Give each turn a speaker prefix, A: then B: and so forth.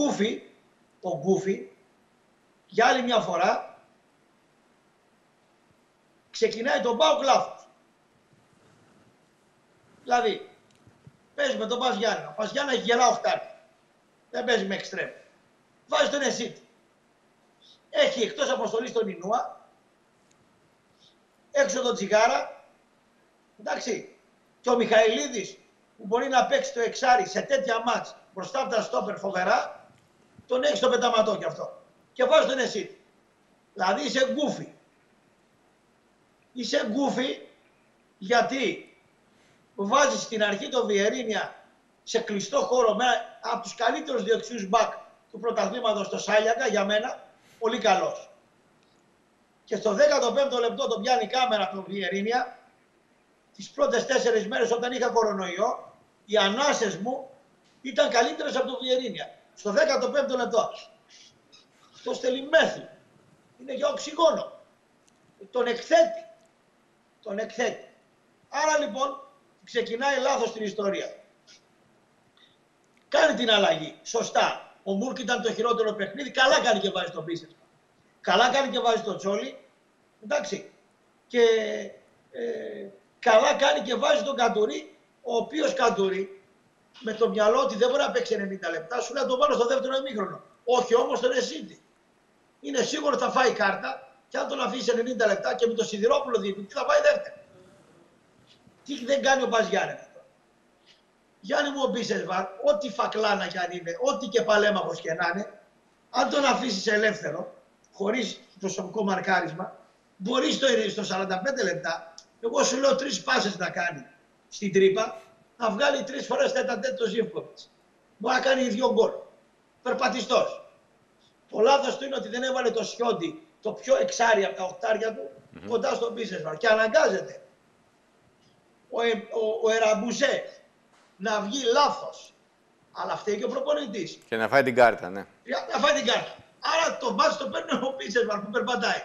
A: Γκούφι, ο Γκούφι, για άλλη μια φορά, ξεκινάει τον Πάο λάθος. Δηλαδή, παίζεις με τον Πας Γιάννα. Ο Πας Γιάννα έχει γελά οχτάρι. Δεν παίζει με εξτρέμ. Βάζεις τον Εσίτη. Έχει εκτός αποστολή τον Ινούα, έξω τον Τσιγάρα, εντάξει, και ο Μιχαηλίδης που μπορεί να παίξει το εξάρι σε τέτοια μάτς μπροστά από τα στόπερ φοβερά, τον έχεις στο πεταματό κι αυτό. Και βάζει τον Εσίτη. Δηλαδή είσαι γκούφι. Είσαι γκούφι γιατί βάζεις στην αρχή το Βιερίνια σε κλειστό χώρο με από τους καλύτερους διοξιούς μπακ του πρωταθλήματος στο Σάλιακα για μένα, πολύ καλός. Και στο 15ο λεπτό τον πιάνει η κάμερα του Βιερίνια. Τις πρώτες τέσσερις μέρες όταν είχα κορονοϊό, οι ανάσες μου ήταν καλύτερες από το Βιερίνια. Στο 15ο λεπτό. Αυτό στέλνει μέθη. Είναι για οξυγόνο. Τον εκθέτει. Τον εκθέτει. Άρα λοιπόν ξεκινάει λάθος την ιστορία. Κάνει την αλλαγή. Σωστά. Ο Μούρκ ήταν το χειρότερο παιχνίδι. Καλά κάνει και βάζει τον Πίσεσμα. Καλά κάνει και βάζει τον Τσόλι. Εντάξει. Και ε, καλά κάνει και βάζει τον Καντουρί, ο οποίος Καντουρί με το μυαλό ότι δεν μπορεί να παίξει 90 λεπτά, σου λέει να τον βάλω στο δεύτερο ημίχρονο. Όχι όμως τον Εσίτη. Είναι σίγουρο θα φάει κάρτα και αν τον αφήσεις 90 λεπτά και με το Σιδηρόπουλο διοικητή θα πάει δεύτερο. Τι δεν κάνει ο Μπαζιάννη αυτό. Γιάννη μου ο Μπίσεσβαρ, ό,τι φακλάνα κι αν είναι, ό,τι και παλέμαχος και να είναι, αν τον αφήσεις ελεύθερο, χωρίς προσωπικό μαρκάρισμα, μπορείς στο, στο 45 λεπτά, εγώ σου λέω τρεις πάσες να κάνει στην τρύπα, να βγάλει τρεις φορές τέτα το Ζήφκοβιτ. Μπορεί να κάνει δύο γκολ. Περπατιστός. Το λάθος του είναι ότι δεν έβαλε το σιόντι το πιο εξάρι από τα οχτάρια του mm-hmm. κοντά στον Μπίσεσβαρ. Και αναγκάζεται ο, ε, ο, ο Εραμπουζέ να βγει λάθος. Αλλά φταίει και ο προπονητής.
B: Και να φάει την κάρτα, ναι.
A: Να φάει την κάρτα. Άρα το μάτι το παίρνει ο Πίτσεσμαρ που περπατάει.